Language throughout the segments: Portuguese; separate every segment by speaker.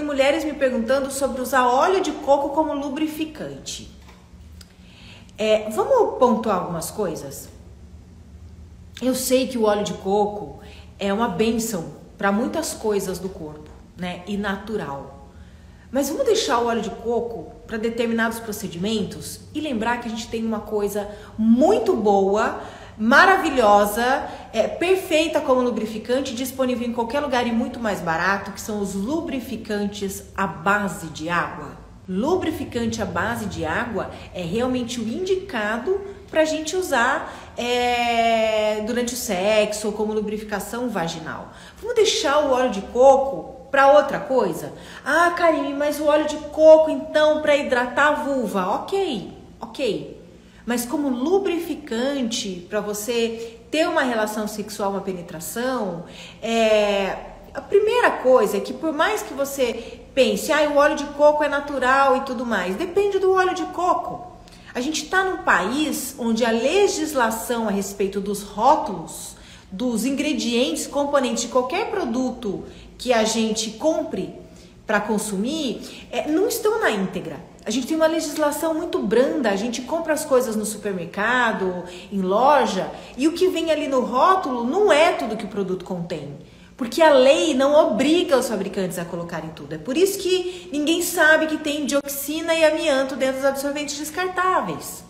Speaker 1: tem mulheres me perguntando sobre usar óleo de coco como lubrificante. É, vamos pontuar algumas coisas? Eu sei que o óleo de coco é uma benção para muitas coisas do corpo, né? E natural. Mas vamos deixar o óleo de coco para determinados procedimentos e lembrar que a gente tem uma coisa muito boa, maravilhosa, é, perfeita como lubrificante, disponível em qualquer lugar e muito mais barato, que são os lubrificantes à base de água. Lubrificante à base de água é realmente o indicado para a gente usar é, durante o sexo ou como lubrificação vaginal. Vamos deixar o óleo de coco para outra coisa? Ah, Karine, mas o óleo de coco então para hidratar a vulva, ok, ok. Mas como lubrificante para você ter uma relação sexual, uma penetração, é, a primeira coisa é que por mais que você pense, ah, o óleo de coco é natural e tudo mais, depende do óleo de coco. A gente está num país onde a legislação a respeito dos rótulos, dos ingredientes, componentes de qualquer produto que a gente compre para consumir é, não estão na íntegra. A gente tem uma legislação muito branda, a gente compra as coisas no supermercado, em loja, e o que vem ali no rótulo não é tudo que o produto contém. Porque a lei não obriga os fabricantes a colocarem tudo. É por isso que ninguém sabe que tem dioxina e amianto dentro dos absorventes descartáveis.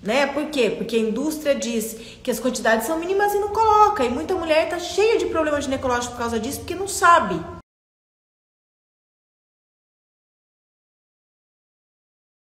Speaker 1: Né? Por quê? Porque a indústria diz que as quantidades são mínimas e não coloca. E muita mulher está cheia de problemas ginecológicos por causa disso, porque não sabe.